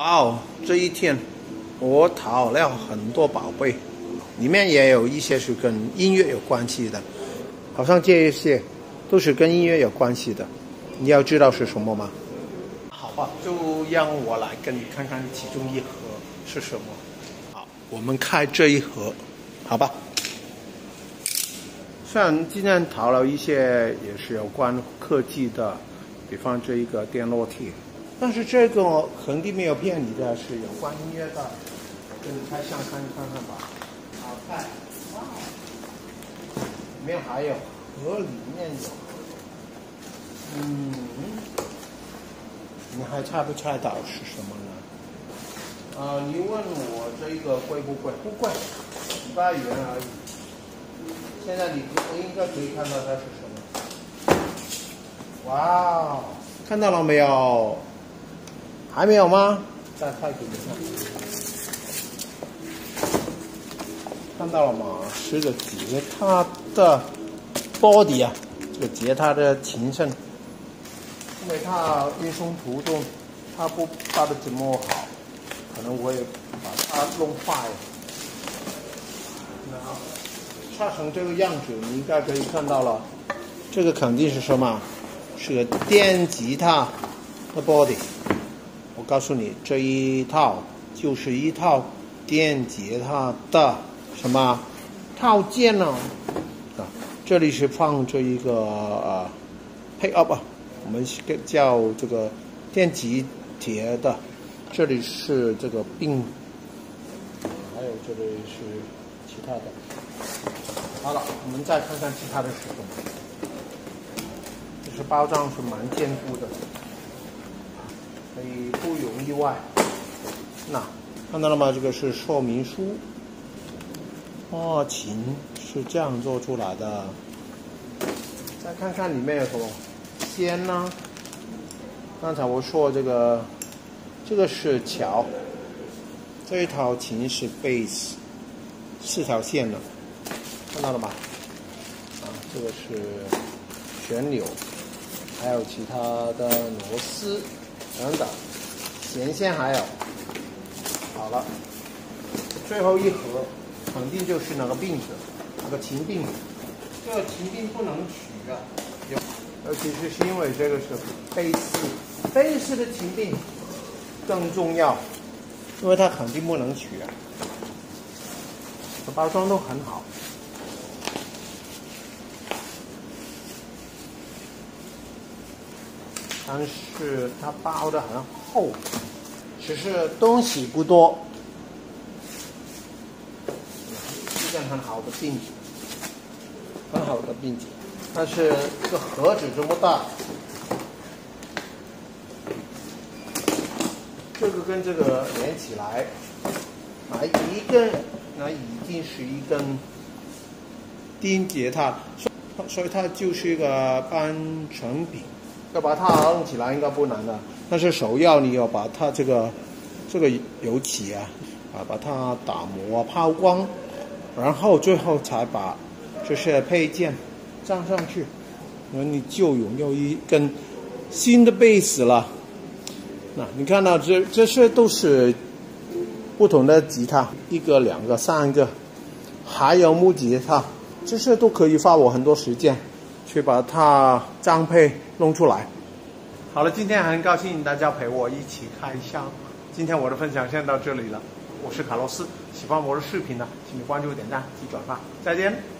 哦，这一天我淘了很多宝贝，里面也有一些是跟音乐有关系的，好像这一些都是跟音乐有关系的。你要知道是什么吗？好吧，就让我来跟你看看其中一盒是什么。好，我们开这一盒，好吧？虽然今天淘了一些也是有关科技的，比方这一个电烙铁。但是这个肯定没有骗你的，是有关音乐的，跟你开箱看看看吧。好看，哇！里面还有盒里面有，嗯，你还猜不猜到是什么呢？啊，你问我这个贵不贵？不贵，几百元而已。现在你应该可以看到它是什么。哇哦，看到了没有？还没有吗？再快给你看，看到了吗？是个吉他的 body 啊，这个吉他的琴身，因为它运送途中它不发的这么好，可能我也把它弄坏了。那差成这个样子，你应该可以看到了，这个肯定是什么？是个电吉他的 body。告诉你，这一套就是一套电吉他的什么套件呢？啊，这里是放这一个呃配 up 啊，我们是叫这个电吉铁的。这里是这个并，还有这里是其他的。好了，我们再看看其他的什么。这是包装是蛮坚固的。可以不容意外。那看到了吗？这个是说明书。哦，琴是这样做出来的。再看看里面有什么线呢？刚才我说这个，这个是桥。这一套琴是贝斯，四条线的，看到了吗？啊，这个是旋钮，还有其他的螺丝。等等，弦线还有，好了，最后一盒肯定就是那个病子，那个秦病子。这个秦病不能取啊，有，尤其是是因为这个是贝斯，贝斯的秦病更重要，因为它肯定不能取啊。包装都很好。但是它包的很厚，只是东西不多。一件很好的病，很好的病，但是这个盒子这么大，这个跟这个连起来，啊一根，那已经是一根钉结它，所以它就是一个半成品。要把它弄起来应该不难的，但是首要你要把它这个这个油漆啊啊把它打磨抛光，然后最后才把这些配件装上去，那你就拥有一根新的贝斯了。那你看到这这些都是不同的吉他，一个、两个、三个，还有木吉他，这些都可以花我很多时间。去把它装配弄出来。好了，今天很高兴大家陪我一起开箱。今天我的分享先到这里了，我是卡洛斯。喜欢我的视频呢，请你关注、点赞及转发。再见。